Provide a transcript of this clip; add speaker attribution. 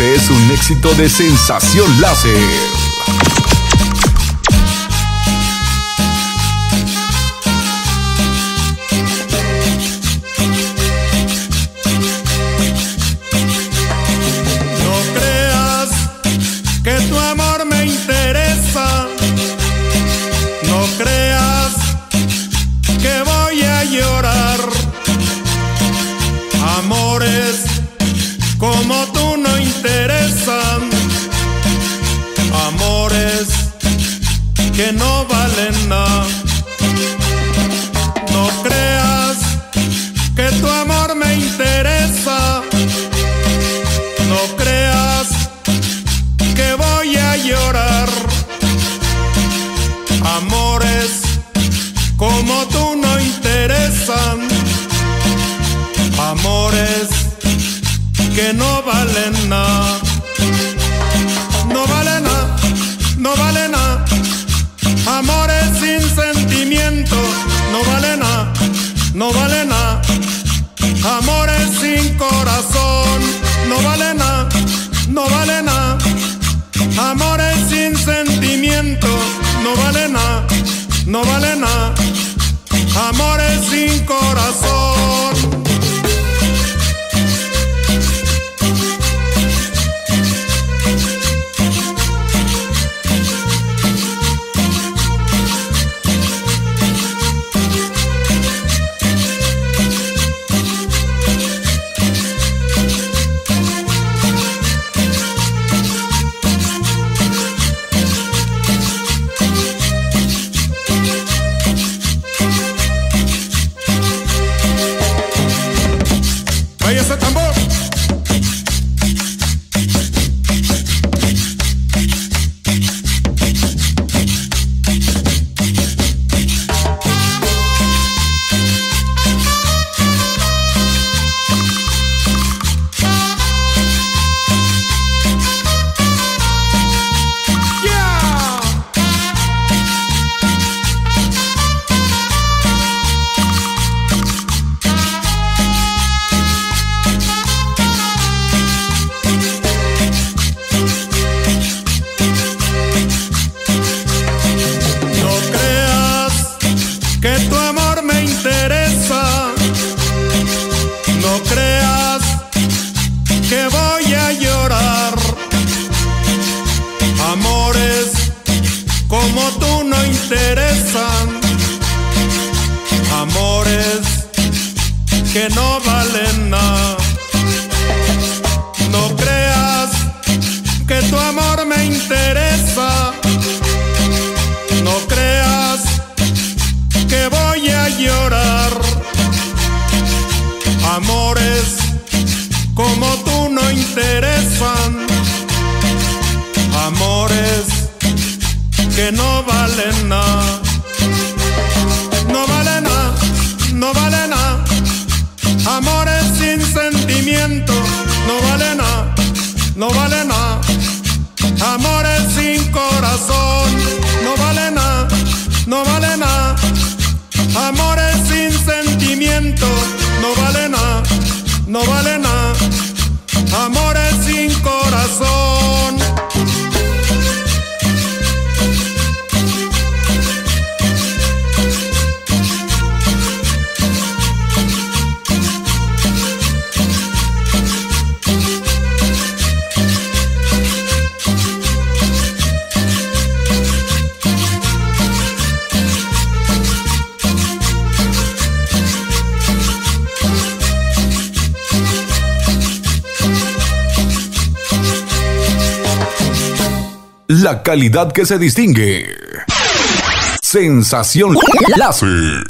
Speaker 1: Este es un éxito de sensación láser.
Speaker 2: amores que no valen nada. No valen nada, no valen nada. Amores sin sentimiento, no valen nada, no valen nada. Amores sin corazón, no valen nada, no valen nada. Amores sin sentimiento, no valen nada, no valen nada. Amores sin corazón. Aí esse é tambor. interesan. Amores que no valen nada. no valen nada. No vale nada, no vale nada. Amores sin sentimiento, no vale nada, no vale nada. Amores sin corazón, no vale nada, no vale nada. Amores sin sentimiento, no vale nada, no vale nada.
Speaker 1: la calidad que se distingue. Sensación láser.